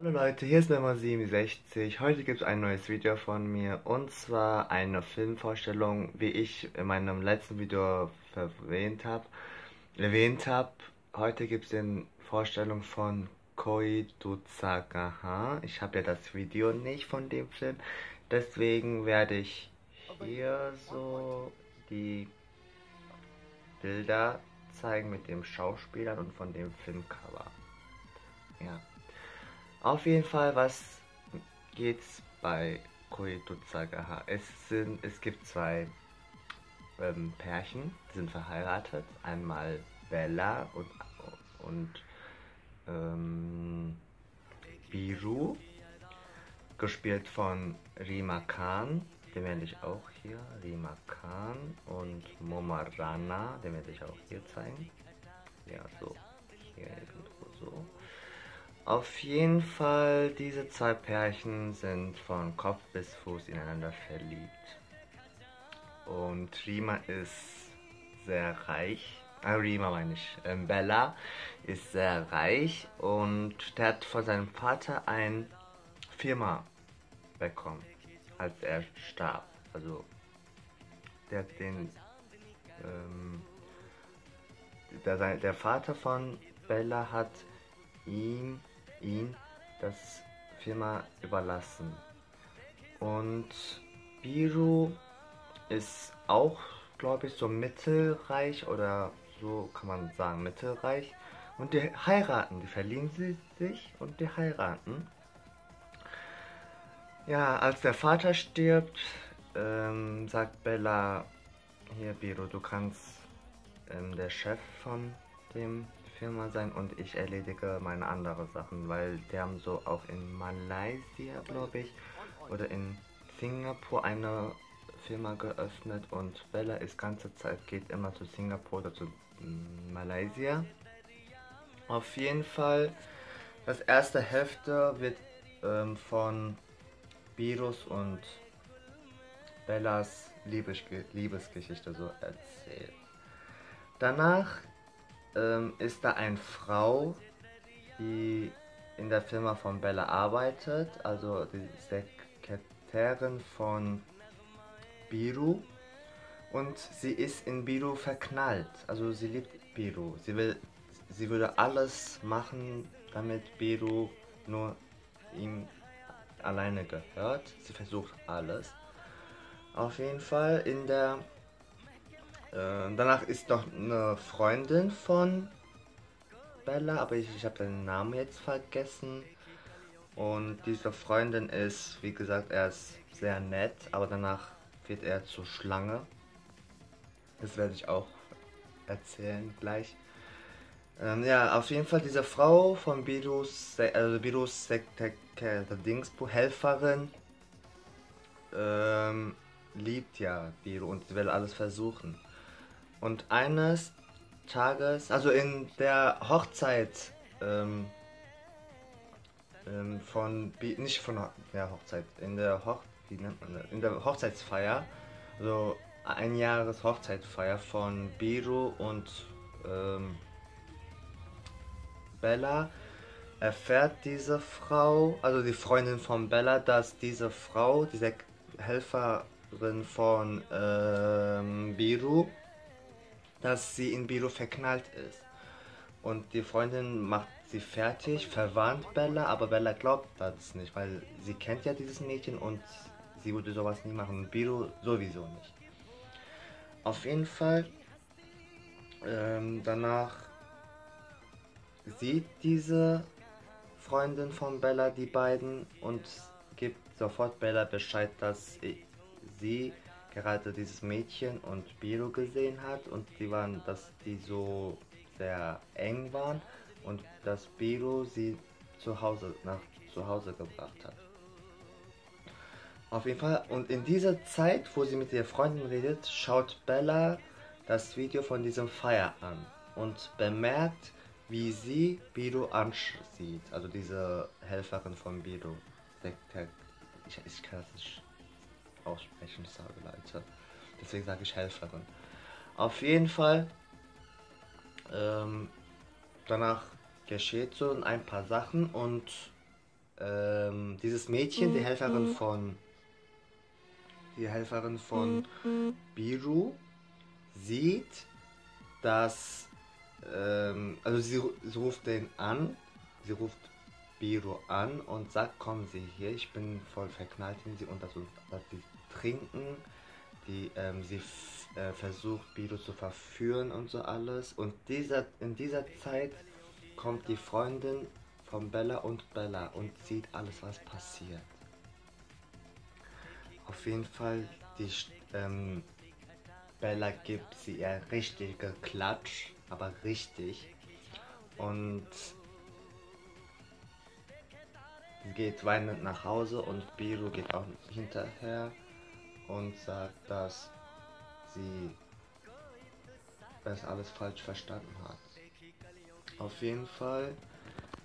Hallo Leute, hier ist Nummer 67. Heute gibt es ein neues Video von mir und zwar eine Filmvorstellung, wie ich in meinem letzten Video erwähnt habe. Erwähnt habe. Heute gibt es eine Vorstellung von Koi Dutsagaha. Ich habe ja das Video nicht von dem Film, deswegen werde ich hier so die Bilder zeigen mit dem Schauspielern und von dem Filmcover. Ja. Auf jeden Fall, was geht's bei Koituzagaha? Es sind, es gibt zwei ähm, Pärchen, die sind verheiratet. Einmal Bella und, und ähm, Biru, gespielt von Rima Khan, den werde ich auch hier, Rima Khan und Momarana, den werde ich auch hier zeigen. Ja, so, hier irgendwo. Auf jeden Fall, diese zwei Pärchen sind von Kopf bis Fuß ineinander verliebt. Und Rima ist sehr reich. Ah, Rima meine ich. Ähm, Bella ist sehr reich und der hat von seinem Vater eine Firma bekommen, als er starb. Also, der hat den. Ähm, der, der Vater von Bella hat ihm ihn das Firma überlassen. Und Biru ist auch, glaube ich, so mittelreich oder so kann man sagen, mittelreich. Und die heiraten, die verlieben sie sich und die heiraten. Ja, als der Vater stirbt, ähm, sagt Bella, hier Biru, du kannst ähm, der Chef von dem Firma sein und ich erledige meine anderen Sachen, weil die haben so auch in Malaysia, glaube ich, oder in Singapur eine Firma geöffnet und Bella ist ganze Zeit geht immer zu Singapur oder zu mm, Malaysia. Auf jeden Fall, das erste Hälfte wird ähm, von Virus und Bellas Liebes Liebesgeschichte so erzählt. Danach ähm, ist da eine Frau, die in der Firma von Bella arbeitet, also die Sekretärin von Biru. Und sie ist in Biru verknallt. Also sie liebt Biru. Sie will, sie würde alles machen, damit Biru nur ihm alleine gehört. Sie versucht alles. Auf jeden Fall in der äh, danach ist noch eine Freundin von Bella, aber ich, ich habe den Namen jetzt vergessen. Und diese Freundin ist, wie gesagt, er ist sehr nett, aber danach wird er zur Schlange. Das werde ich auch erzählen gleich. Ähm, ja, auf jeden Fall diese Frau von Birus, also Birus Dingsbu, Helferin, ähm, liebt ja Biru und will alles versuchen. Und eines Tages, also in der Hochzeit ähm, ähm, von, nicht von der Hochzeit, in der Hoch, wie nennt man das? In der Hochzeitsfeier, also ein Jahres Hochzeitsfeier von Biru und ähm, Bella erfährt diese Frau, also die Freundin von Bella, dass diese Frau, diese Helferin von ähm, Biru, dass sie in Biro verknallt ist. Und die Freundin macht sie fertig, verwarnt Bella, aber Bella glaubt das nicht, weil sie kennt ja dieses Mädchen und sie würde sowas nie machen. Biro sowieso nicht. Auf jeden Fall, ähm, danach sieht diese Freundin von Bella die beiden und gibt sofort Bella Bescheid, dass sie gerade dieses Mädchen und Biro gesehen hat und die waren, dass die so sehr eng waren und dass Biro sie zu Hause nach zu Hause gebracht hat. Auf jeden Fall und in dieser Zeit, wo sie mit ihrer Freundin redet, schaut Bella das Video von diesem Feier an und bemerkt, wie sie Biro ansieht, also diese Helferin von Biro. Ich, ich kann das nicht aussprechen, sage Leute. Deswegen sage ich Helferin. Auf jeden Fall, ähm, danach geschieht so ein paar Sachen und ähm, dieses Mädchen, die Helferin von die Helferin von Biru, sieht, dass ähm, also sie, sie ruft den an, sie ruft Biru an und sagt, kommen Sie hier, ich bin voll verknallt in sie und dass, dass sie trinken, die ähm, sie äh, versucht Biru zu verführen und so alles und dieser in dieser Zeit kommt die Freundin von Bella und Bella und sieht alles, was passiert. Auf jeden Fall, die ähm, Bella gibt sie ihr richtige Klatsch, aber richtig. Und geht weinend nach Hause und Biru geht auch hinterher und sagt, dass sie das alles falsch verstanden hat. Auf jeden Fall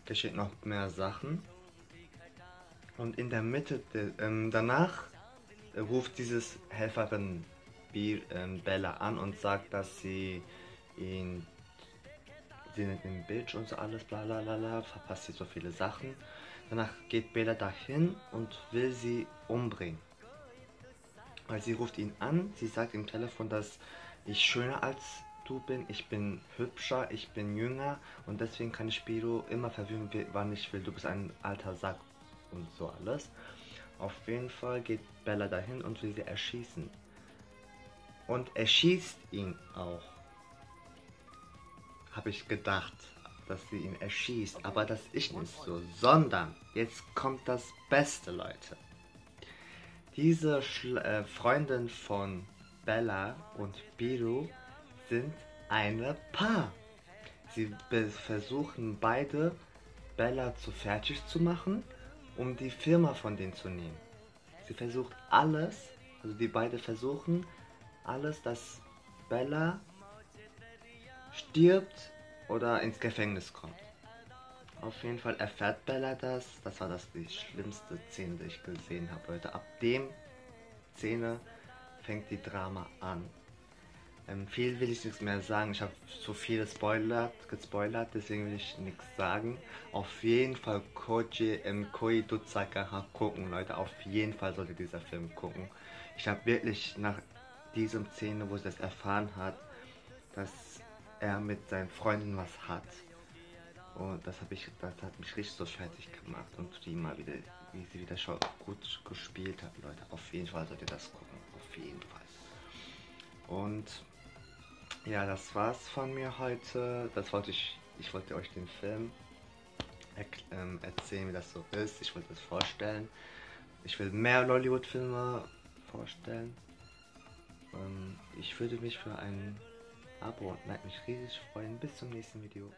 geschieht noch mehr Sachen. Und in der Mitte, de, ähm, danach ruft dieses Helferin ähm, Bella an und sagt, dass sie ihn sie nimmt den Bitch und so alles, bla bla bla verpasst sie so viele Sachen. Danach geht Bella dahin und will sie umbringen. Weil sie ruft ihn an, sie sagt im Telefon, dass ich schöner als du bin, ich bin hübscher, ich bin jünger und deswegen kann ich Spiro immer verwirren, wann ich will. Du bist ein alter Sack und so alles. Auf jeden Fall geht Bella dahin und will sie erschießen. Und erschießt ihn auch. Habe ich gedacht, dass sie ihn erschießt. Aber das ist nicht so. Sondern, jetzt kommt das Beste, Leute. Diese Schla äh, Freundin von Bella und Biru sind eine Paar. Sie versuchen beide Bella zu fertig zu machen, um die Firma von denen zu nehmen. Sie versucht alles, also die beiden versuchen alles, dass Bella stirbt oder ins Gefängnis kommt. Auf jeden Fall erfährt Bella das. Das war das die schlimmste Szene, die ich gesehen habe, Leute. Ab dem Szene fängt die Drama an. Ähm, viel will ich nichts mehr sagen. Ich habe zu viel gespoilert, gespoilert, deswegen will ich nichts sagen. Auf jeden Fall Koji ähm, Koi Dutsakaha gucken, Leute. Auf jeden Fall sollte dieser Film gucken. Ich habe wirklich nach dieser Szene, wo sie das erfahren hat, dass er mit seinen Freunden was hat. Und das, ich, das hat mich richtig so fertig gemacht. Und die mal wieder, wie sie wieder schon gut gespielt hat, Leute. Auf jeden Fall solltet ihr das gucken. Auf jeden Fall. Und ja, das war's von mir heute. Das wollte ich, ich wollte euch den Film er, ähm, erzählen, wie das so ist. Ich wollte es vorstellen. Ich will mehr Lollywood-Filme vorstellen. Ähm, ich würde mich für ein Abo und mich riesig freuen. Bis zum nächsten Video.